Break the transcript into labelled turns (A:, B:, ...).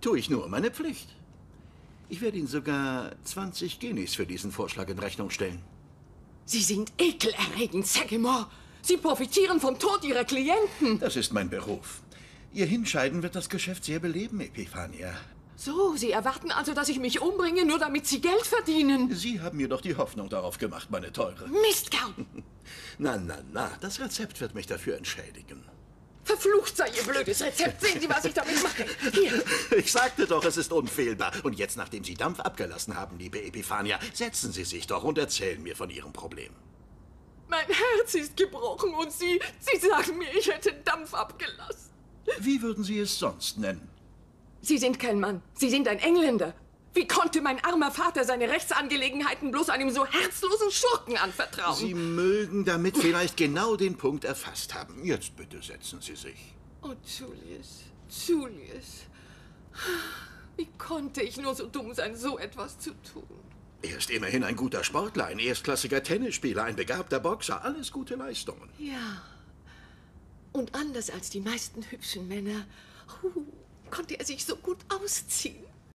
A: Tue ich nur meine Pflicht. Ich werde Ihnen sogar 20 Guineas für diesen Vorschlag in Rechnung stellen.
B: Sie sind ekelerregend, Sagamore. Sie profitieren vom Tod Ihrer Klienten.
A: Das ist mein Beruf. Ihr Hinscheiden wird das Geschäft sehr beleben, Epiphania.
B: So, Sie erwarten also, dass ich mich umbringe, nur damit Sie Geld verdienen?
A: Sie haben mir doch die Hoffnung darauf gemacht, meine Teure.
B: Mistkerl!
A: Na, na, na, das Rezept wird mich dafür entschädigen.
B: Verflucht sei Ihr blödes Rezept. Sehen Sie, was ich damit mache. Hier.
A: Ich sagte doch, es ist unfehlbar. Und jetzt, nachdem Sie Dampf abgelassen haben, liebe Epiphania, setzen Sie sich doch und erzählen mir von Ihrem Problem.
B: Mein Herz ist gebrochen und Sie, Sie sagen mir, ich hätte Dampf abgelassen.
A: Wie würden Sie es sonst nennen?
B: Sie sind kein Mann. Sie sind ein Engländer. Wie konnte mein armer Vater seine Rechtsangelegenheiten bloß einem so herzlosen Schurken anvertrauen?
A: Sie mögen damit vielleicht genau den Punkt erfasst haben. Jetzt bitte setzen Sie sich.
B: Oh, Julius, Julius. Konnte ich nur so dumm sein, so etwas zu tun?
A: Er ist immerhin ein guter Sportler, ein erstklassiger Tennisspieler, ein begabter Boxer. Alles gute Leistungen.
B: Ja. Und anders als die meisten hübschen Männer, uh, konnte er sich so gut ausziehen.